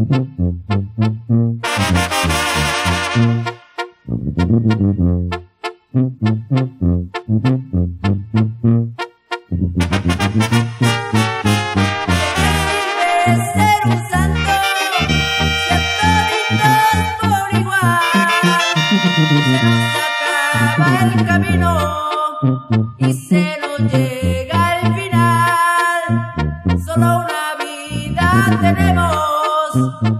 Mm-hmm. se nos escapa el camino y se nos llega el final. Solo una vida tenemos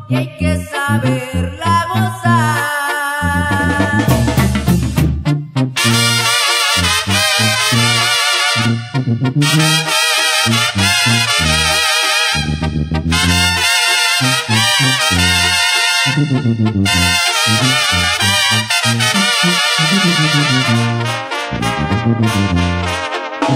y hay que saberla gozar.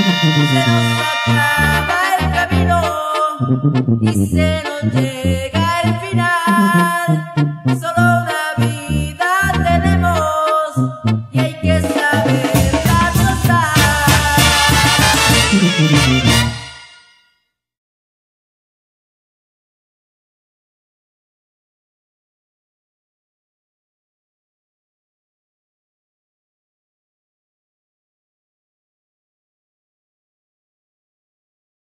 Y se nos acaba el camino y se nos llega el final. Solo una vida tenemos y hay que saberla gozar.